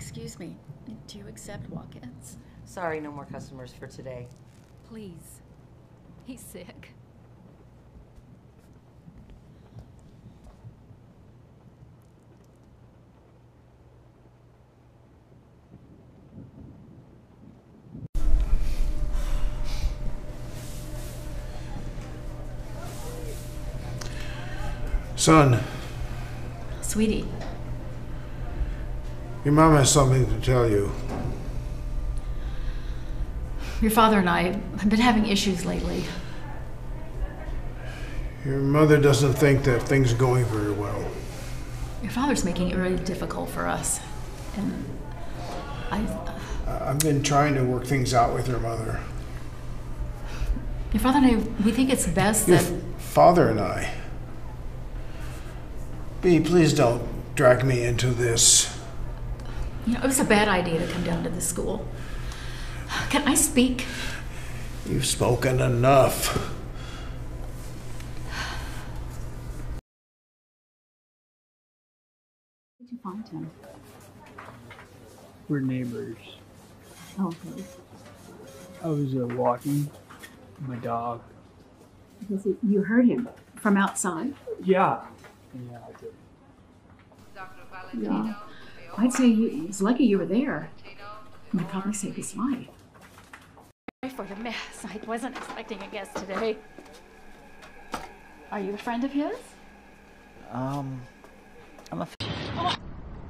Excuse me, do you accept walk-ins? Sorry, no more customers for today. Please. He's sick. Son, Sweetie, your mom has something to tell you. your father and I have been having issues lately. Your mother doesn't think that things are going very well. Your father's making it really difficult for us. And I, I've been trying to work things out with your mother. your father and I, we think it's best Your that. father and I. B, please don't drag me into this. You know, it was a bad idea to come down to the school. Can I speak? You've spoken enough. Did you find him? We're neighbors. Oh, okay. I was uh, walking my dog. Because you heard him from outside. Yeah. Yeah, I did. Yeah. I'd say you, it's lucky you were there. You'd probably saved his life. Sorry for the mess. I wasn't expecting a guest today. Are you a friend of his? Um, I'm a.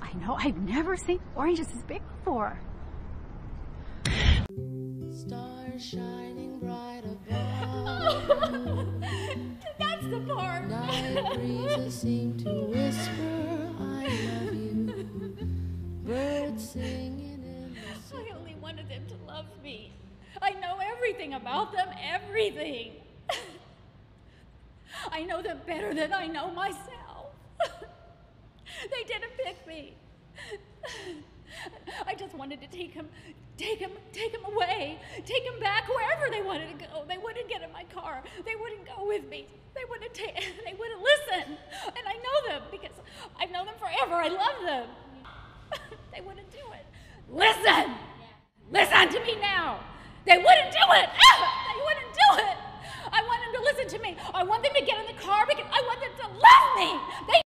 I know, I've never seen oranges this big before. Stars shining bright above. That's the part. Night breezes seem to everything about them, everything. I know them better than I know myself. they didn't pick me. I just wanted to take him, take him, take him away, take him back wherever they wanted to go. They wouldn't get in my car. They wouldn't go with me. They wouldn't take. They wouldn't listen. And I know them because I've known them forever. I love them. they wouldn't do it. Listen! They wouldn't do it! They wouldn't do it! I want them to listen to me. I want them to get in the car because I want them to love me! They